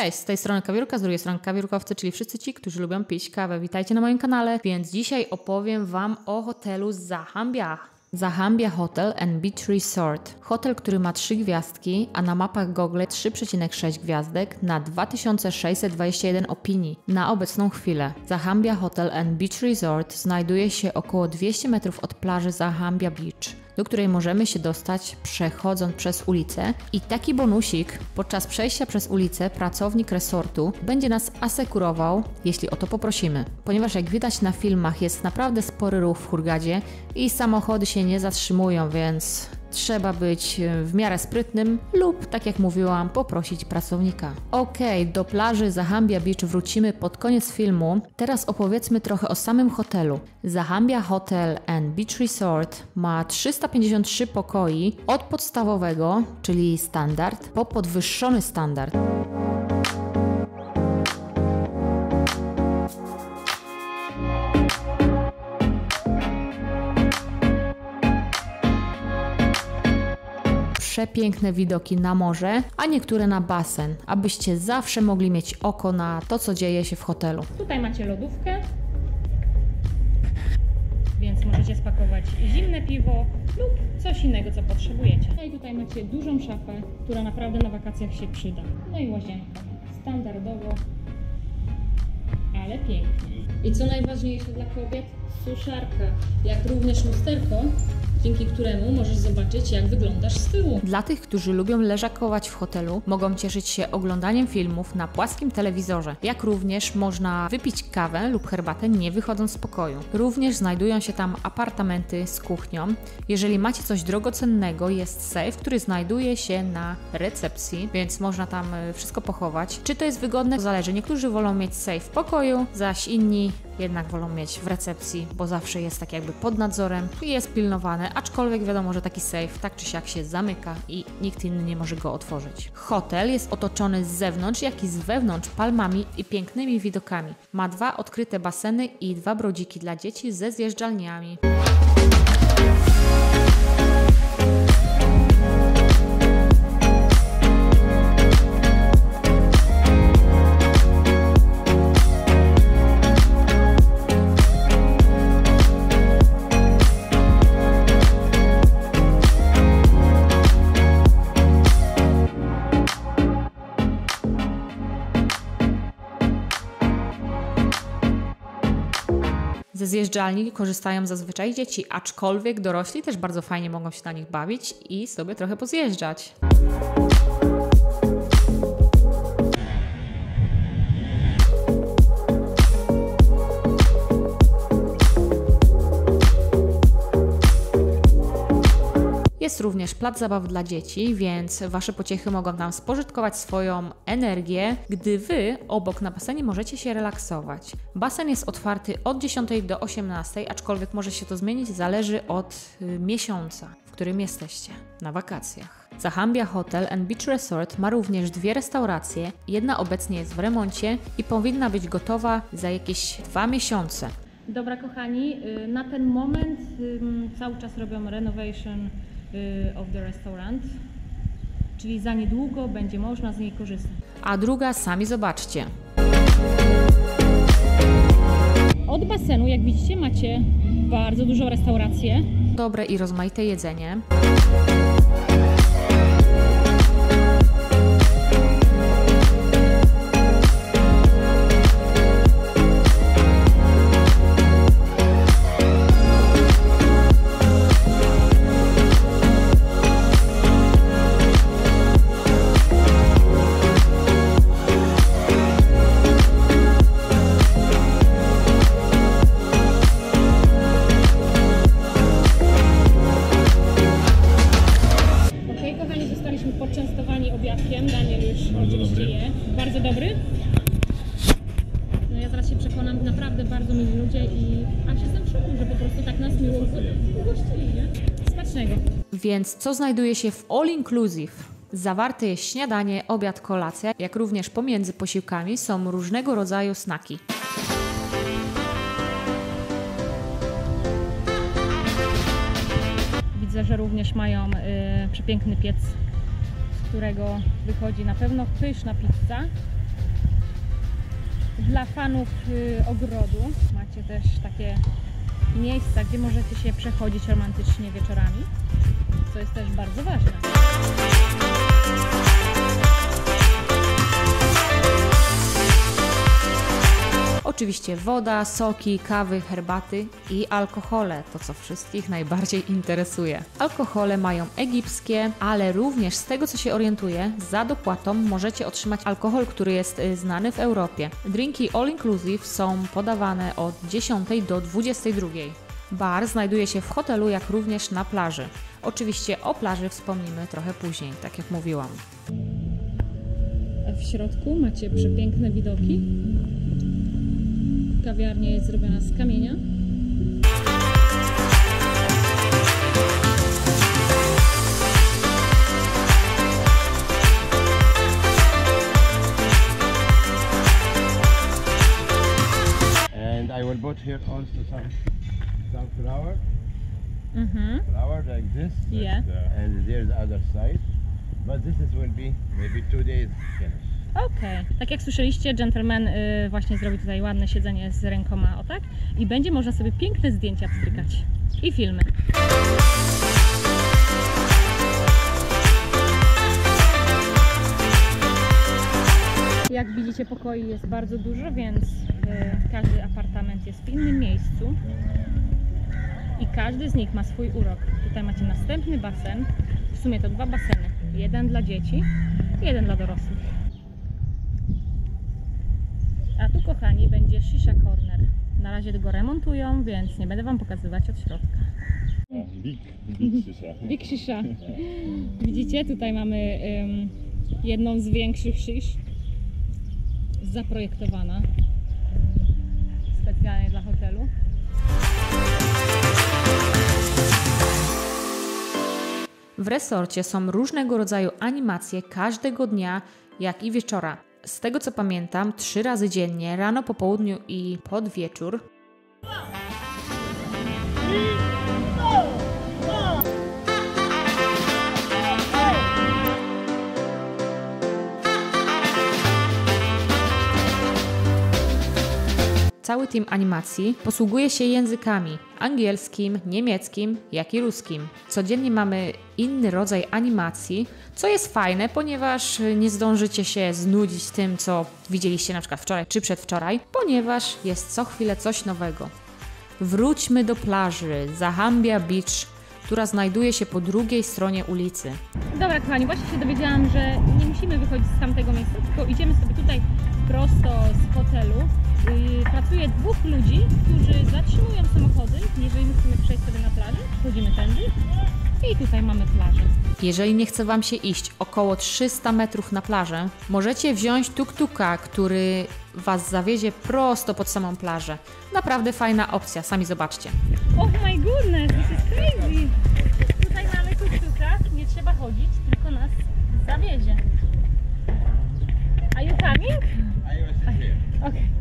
Cześć, z tej strony Kawiórka, z drugiej strony Kawiórkowcy, czyli wszyscy ci, którzy lubią pić kawę. Witajcie na moim kanale, więc dzisiaj opowiem Wam o hotelu Zahambia. Zahambia Hotel and Beach Resort. Hotel, który ma 3 gwiazdki, a na mapach Google 3,6 gwiazdek na 2621 opinii na obecną chwilę. Zahambia Hotel and Beach Resort znajduje się około 200 metrów od plaży Zahambia Beach do której możemy się dostać przechodząc przez ulicę. I taki bonusik, podczas przejścia przez ulicę pracownik resortu będzie nas asekurował, jeśli o to poprosimy. Ponieważ jak widać na filmach jest naprawdę spory ruch w Hurgadzie i samochody się nie zatrzymują, więc trzeba być e, w miarę sprytnym lub, tak jak mówiłam, poprosić pracownika. Ok, do plaży Zahambia Beach wrócimy pod koniec filmu. Teraz opowiedzmy trochę o samym hotelu. Zahambia Hotel and Beach Resort ma 353 pokoi od podstawowego, czyli standard, po podwyższony standard. Przepiękne widoki na morze, a niektóre na basen, abyście zawsze mogli mieć oko na to, co dzieje się w hotelu. Tutaj macie lodówkę, więc możecie spakować zimne piwo lub coś innego, co potrzebujecie. No i tutaj macie dużą szafę, która naprawdę na wakacjach się przyda. No i łazienka. Standardowo, ale pięknie. I co najważniejsze dla kobiet? Suszarka, jak również lusterko, dzięki któremu możesz zobaczyć, jak wyglądasz z tyłu. Dla tych, którzy lubią leżakować w hotelu, mogą cieszyć się oglądaniem filmów na płaskim telewizorze. Jak również można wypić kawę lub herbatę nie wychodząc z pokoju. Również znajdują się tam apartamenty z kuchnią. Jeżeli macie coś drogocennego, jest safe, który znajduje się na recepcji, więc można tam e, wszystko pochować. Czy to jest wygodne? Zależy. Niektórzy wolą mieć safe w pokoju, zaś inni jednak wolą mieć w recepcji, bo zawsze jest tak jakby pod nadzorem i jest pilnowane, aczkolwiek wiadomo, że taki safe tak czy siak się zamyka i nikt inny nie może go otworzyć. Hotel jest otoczony z zewnątrz, jak i z wewnątrz palmami i pięknymi widokami. Ma dwa odkryte baseny i dwa brodziki dla dzieci ze zjeżdżalniami. Zjeżdżalni korzystają zazwyczaj dzieci, aczkolwiek dorośli też bardzo fajnie mogą się na nich bawić i sobie trochę pozjeżdżać. Również plac zabaw dla dzieci, więc Wasze pociechy mogą tam spożytkować swoją energię, gdy Wy obok na basenie możecie się relaksować. Basen jest otwarty od 10 do 18, aczkolwiek może się to zmienić, zależy od y, miesiąca, w którym jesteście na wakacjach. Zahambia Hotel and Beach Resort ma również dwie restauracje. Jedna obecnie jest w remoncie i powinna być gotowa za jakieś dwa miesiące. Dobra, kochani, y, na ten moment cały czas robią renovation of the restaurant, czyli za niedługo będzie można z niej korzystać. A druga, sami zobaczcie. Od basenu, jak widzicie, macie bardzo dużą restaurację. Dobre i rozmaite jedzenie. Więc co znajduje się w All Inclusive? Zawarte jest śniadanie, obiad, kolacja, jak również pomiędzy posiłkami są różnego rodzaju snaki. Widzę, że również mają y, przepiękny piec, z którego wychodzi na pewno pyszna pizza. Dla fanów y, ogrodu macie też takie miejsca, gdzie możecie się przechodzić romantycznie wieczorami, co jest też bardzo ważne. Oczywiście woda, soki, kawy, herbaty i alkohole, to co wszystkich najbardziej interesuje. Alkohole mają egipskie, ale również z tego co się orientuję, za dopłatą możecie otrzymać alkohol, który jest y, znany w Europie. Drinki all inclusive są podawane od 10 do 22. Bar znajduje się w hotelu, jak również na plaży. Oczywiście o plaży wspomnimy trochę później, tak jak mówiłam. W środku macie przepiękne widoki. Kawiarnia jest zrobiona z kamienia. And I will put here also some sunflower, Mhm. flower like this. Yeah. And there's the other side. But this is will be maybe two days finish. Okej. Tak jak słyszeliście, gentleman y, właśnie zrobił tutaj ładne siedzenie z rękoma o tak i będzie można sobie piękne zdjęcia pstrykać i filmy. Jak widzicie, pokoi jest bardzo dużo, więc y, każdy apartament jest w innym miejscu i każdy z nich ma swój urok. Tutaj macie następny basen, w sumie to dwa baseny. Jeden dla dzieci, jeden dla dorosłych. A tu, kochani, będzie Shisha Corner. Na razie go remontują, więc nie będę Wam pokazywać od środka. Big, big shisha. Big Shisha. Widzicie, tutaj mamy ym, jedną z większych shish. Zaprojektowana. Specjalnie dla hotelu. W resorcie są różnego rodzaju animacje każdego dnia, jak i wieczora. Z tego co pamiętam, trzy razy dziennie, rano, po południu i pod wieczór. Cały team animacji posługuje się językami angielskim, niemieckim, jak i ruskim. Codziennie mamy inny rodzaj animacji, co jest fajne, ponieważ nie zdążycie się znudzić tym, co widzieliście na przykład wczoraj czy przedwczoraj, ponieważ jest co chwilę coś nowego. Wróćmy do plaży Zahambia Beach, która znajduje się po drugiej stronie ulicy. Dobra, kochani, właśnie się dowiedziałam, że nie musimy wychodzić z tamtego miejsca, tylko idziemy sobie tutaj prosto z hotelu. Yy, pracuje dwóch ludzi, którzy zatrzymują samochody, jeżeli my chcemy przejść sobie na plażę. Chodzimy tędy i tutaj mamy plażę. Jeżeli nie chce Wam się iść około 300 metrów na plażę, możecie wziąć tuk-tuka, który Was zawiezie prosto pod samą plażę. Naprawdę fajna opcja, sami zobaczcie. Oh my goodness, this is crazy! Tutaj mamy tuk-tuka, nie trzeba chodzić, tylko nas zawiezie. Are you coming? I was here. Okay.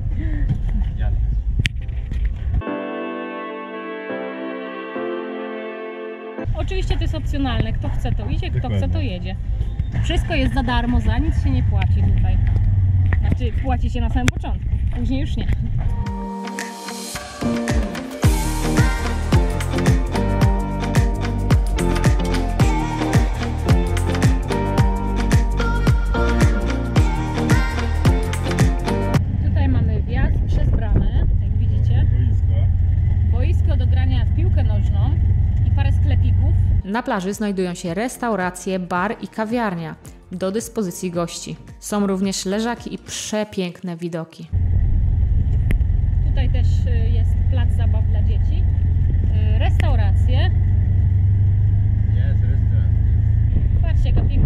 Oczywiście to jest opcjonalne. Kto chce to idzie, kto chce Dokładnie. to jedzie. Wszystko jest za darmo, za nic się nie płaci tutaj. Znaczy płaci się na samym początku, później już nie. Na plaży znajdują się restauracje, bar i kawiarnia do dyspozycji gości. Są również leżaki i przepiękne widoki. Tutaj też y, jest plac zabaw dla dzieci. Y, Restauracje. Yes, restaurant. Patrzcie, jaka piękna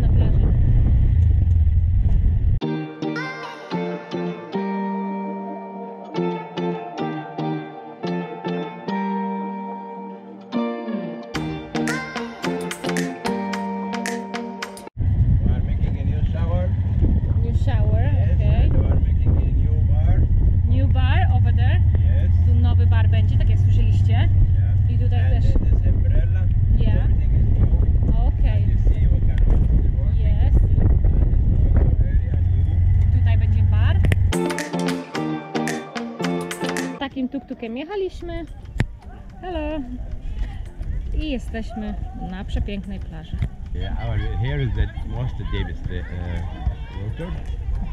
takim tuktukiem jechaliśmy. Hello. I jesteśmy na przepięknej plaży. Yeah, our, here is the most deepest uh, water,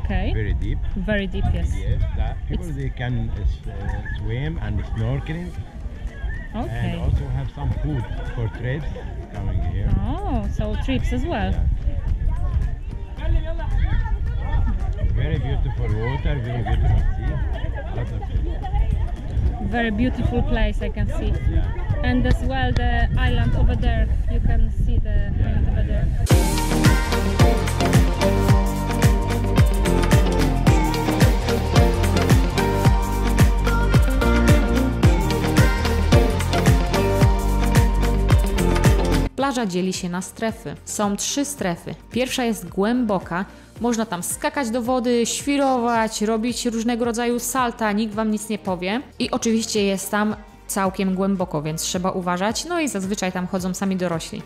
Okay. very deep. Very deep, yes. Yes, that people It's- they can uh, uh, swim and snorkeling, Okay. and also have some food for trips coming here. Oh, so trips as well. Very beautiful water, very beautiful Very beautiful place I can see. And as well the island over there. You can see the island over there. Plaża dzieli się na strefy. Są trzy strefy. Pierwsza jest głęboka. Można tam skakać do wody, świrować, robić różnego rodzaju salta, nikt wam nic nie powie. I oczywiście jest tam całkiem głęboko, więc trzeba uważać. No i zazwyczaj tam chodzą sami dorośli.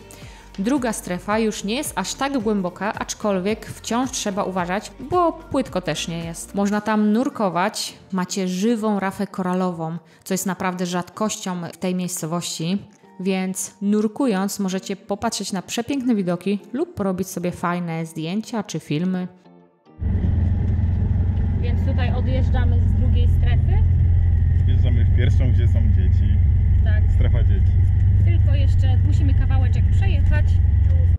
Druga strefa już nie jest aż tak głęboka, aczkolwiek wciąż trzeba uważać, bo płytko też nie jest. Można tam nurkować, macie żywą rafę koralową, co jest naprawdę rzadkością w tej miejscowości. Więc nurkując możecie popatrzeć na przepiękne widoki lub porobić sobie fajne zdjęcia czy filmy. Więc tutaj odjeżdżamy z drugiej strefy. Wjeżdżamy w pierwszą, gdzie są dzieci. Tak. Strefa dzieci. Tylko jeszcze musimy kawałeczek przejechać.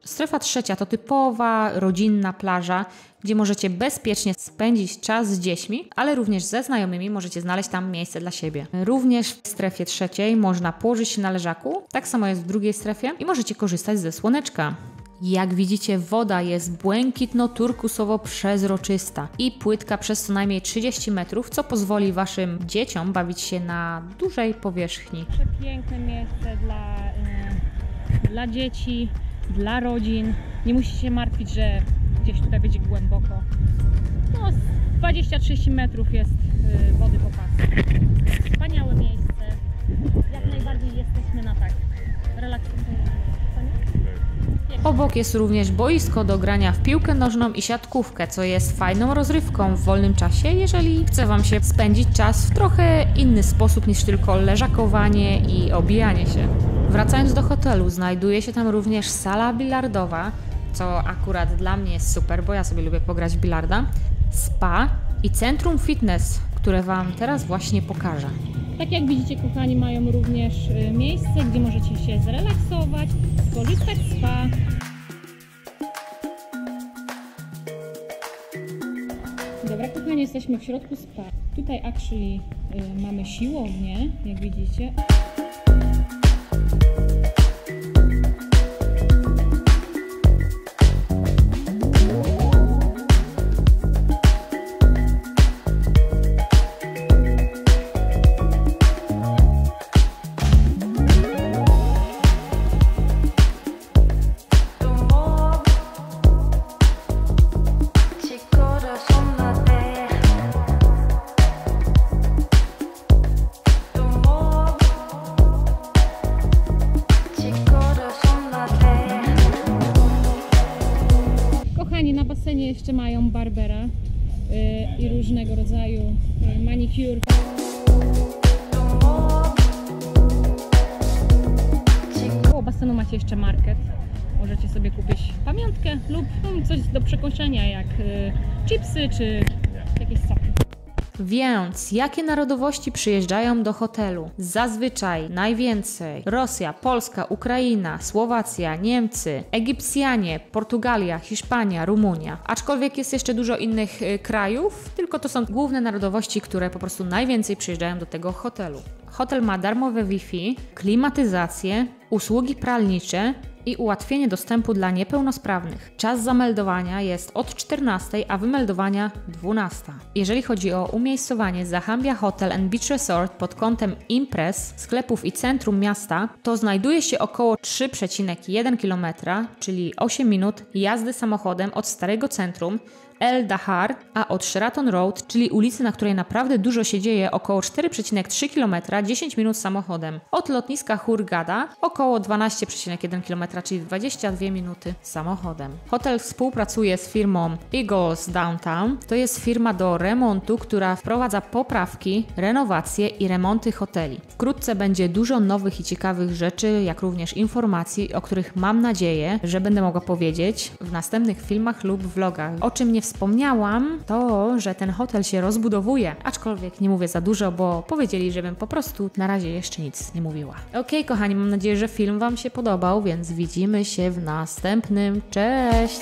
Strefa trzecia to typowa rodzinna plaża, gdzie możecie bezpiecznie spędzić czas z dziećmi, ale również ze znajomymi możecie znaleźć tam miejsce dla siebie. Również w strefie trzeciej można położyć się na leżaku, tak samo jest w drugiej strefie i możecie korzystać ze słoneczka. Jak widzicie, woda jest błękitno-turkusowo-przezroczysta i płytka przez co najmniej 30 metrów, co pozwoli waszym dzieciom bawić się na dużej powierzchni. Przepiękne miejsce dla, e, dla dzieci, dla rodzin. Nie musicie się martwić, że gdzieś tutaj będzie głęboko. No, z 20-30 metrów jest e, wody po pas. Wspaniałe miejsce. Jak najbardziej jesteśmy na tak relaksacyjnym. Obok jest również boisko do grania w piłkę nożną i siatkówkę, co jest fajną rozrywką w wolnym czasie, jeżeli chce Wam się spędzić czas w trochę inny sposób niż tylko leżakowanie i obijanie się. Wracając do hotelu, znajduje się tam również sala bilardowa, co akurat dla mnie jest super, bo ja sobie lubię pograć w bilarda, spa i centrum fitness, które Wam teraz właśnie pokażę. Tak jak widzicie, kochani, mają również e, miejsce, gdzie możecie się zrelaksować, skorzystać z spa. Dobra, kochani, jesteśmy w środku spa. Tutaj actually y, mamy siłownię, jak widzicie. Jeszcze mają barbera y, i różnego rodzaju y, manicure. Koło basenu macie jeszcze market. Możecie sobie kupić pamiątkę lub mm, coś do przekończenia, jak y, chipsy czy. Więc jakie narodowości przyjeżdżają do hotelu? Zazwyczaj najwięcej Rosja, Polska, Ukraina, Słowacja, Niemcy, Egipcjanie, Portugalia, Hiszpania, Rumunia. Aczkolwiek jest jeszcze dużo innych y, krajów, tylko to są główne narodowości, które po prostu najwięcej przyjeżdżają do tego hotelu. Hotel ma darmowe Wi-Fi, klimatyzację, usługi pralnicze i ułatwienie dostępu dla niepełnosprawnych. Czas zameldowania jest od 14, a wymeldowania 12. Jeżeli chodzi o umiejscowanie Zahambia Hotel and Beach Resort pod kątem imprez, sklepów i centrum miasta, to znajduje się około 3,1 km, czyli 8 minut jazdy samochodem od starego centrum, El Dahar, a od Sheraton Road, czyli ulicy, na której naprawdę dużo się dzieje, około 4,3 km, 10 minut samochodem. Od lotniska Hurghada około 12,1 km, czyli 22 minuty samochodem. Hotel współpracuje z firmą Eagles Downtown. To jest firma do remontu, która wprowadza poprawki, renowacje i remonty hoteli. Wkrótce będzie dużo nowych i ciekawych rzeczy, jak również informacji, o których mam nadzieję, że będę mogła powiedzieć w następnych filmach lub vlogach. O czym nie wspomniałam, to, że ten hotel się rozbudowuje. Aczkolwiek nie mówię za dużo, bo powiedzieli, żebym po prostu na razie jeszcze nic nie mówiła. Okej, okay, kochani, mam nadzieję, że film Wam się podobał, więc widzimy się w następnym. Cześć!